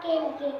cupcake